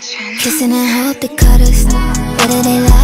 Kissing and hope they cut us Whether they like